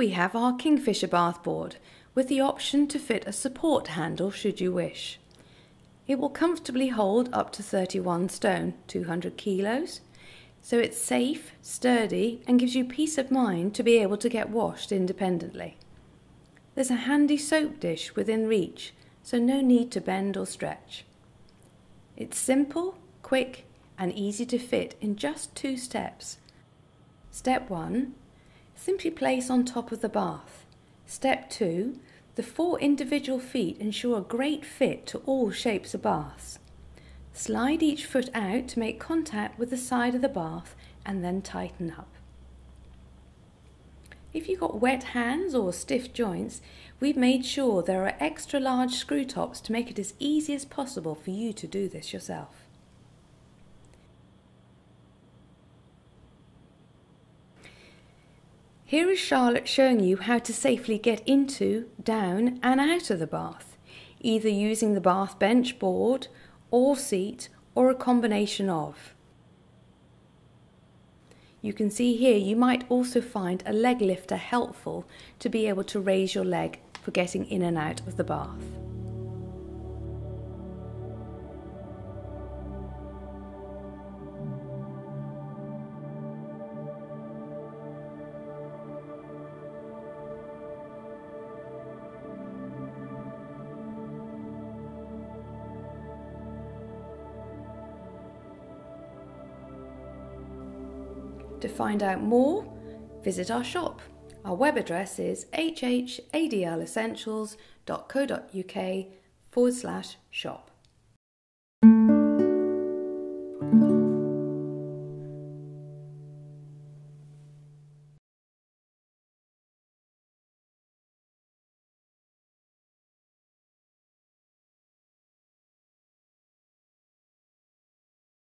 we have our Kingfisher bath board with the option to fit a support handle should you wish. It will comfortably hold up to 31 stone, 200 kilos, so it's safe, sturdy and gives you peace of mind to be able to get washed independently. There's a handy soap dish within reach, so no need to bend or stretch. It's simple, quick and easy to fit in just two steps. Step 1. Simply place on top of the bath. Step 2. The four individual feet ensure a great fit to all shapes of baths. Slide each foot out to make contact with the side of the bath and then tighten up. If you've got wet hands or stiff joints, we've made sure there are extra large screw tops to make it as easy as possible for you to do this yourself. Here is Charlotte showing you how to safely get into, down and out of the bath, either using the bath bench board or seat or a combination of. You can see here you might also find a leg lifter helpful to be able to raise your leg for getting in and out of the bath. To find out more, visit our shop. Our web address is hhadlessentials.co.uk forward slash shop.